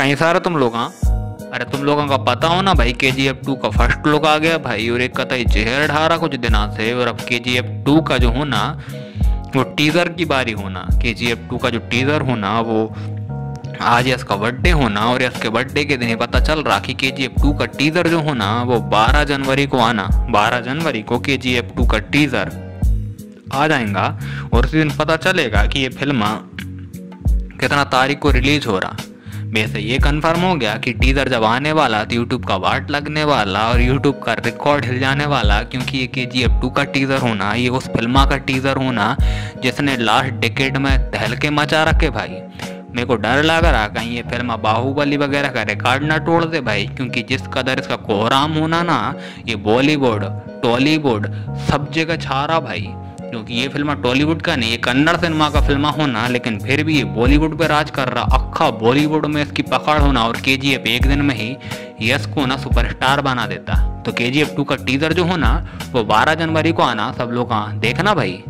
कहीं सारा तुम लोग हाँ? अरे तुम लोगों का पता हो ना भाई के जी एफ़ टू का फ़र्स्ट लुक आ गया भाई, और एक कतई जहर ढारा कुछ दिना से, और अब के जी एफ़ टू का जो होना वो टीज़र की बारी होना के जी एफ़ टू का जो टीज़र होना वो आज इसका बर्थडे होना और इसके बर्थडे के दिन ही पता चल रहा कि के जी एफ़ टू का टीज़र जो होना वो 12 जनवरी को आना 12 जनवरी को के जी एफ़ टू का टीज़र आ जाएगा, और उसी दिन पता चलेगा कि ये फ़िल्म कितना तारीख को रिलीज़ हो रहा। वैसे ये कंफर्म हो गया कि टीज़र जब आने वाला तो यूट्यूब का वाट लगने वाला और यूट्यूब का रिकॉर्ड हिल जाने वाला, क्योंकि ये के जी एफ़ टू का टीज़र होना, ये उस फिल्मा का टीज़र होना, जिसने लास्ट डिकेड में तहलके मचा रखे भाई। मेरे को डर लग रहा कहीं ये फ़िल्म बाहुबली वगैरह का रिकॉर्ड ना तोड़ दे भाई, क्योंकि जिस कदर इसका कोहराम होना ना, ये बॉलीवुड टॉलीवुड सब जगह छा रहा भाई। क्योंकि ये फ़िल्म टॉलीवुड का नहीं, ये कन्नड़ सिनेमा का फ़िल्म होना, लेकिन फिर भी ये बॉलीवुड पे राज कर रहा अक्खा बॉलीवुड में इसकी पकड़ होना और के एक दिन में ही यश को ना सुपरस्टार बना देता। तो के जी का टीजर जो होना, वो 12 जनवरी को आना, सब लोग देखना भाई।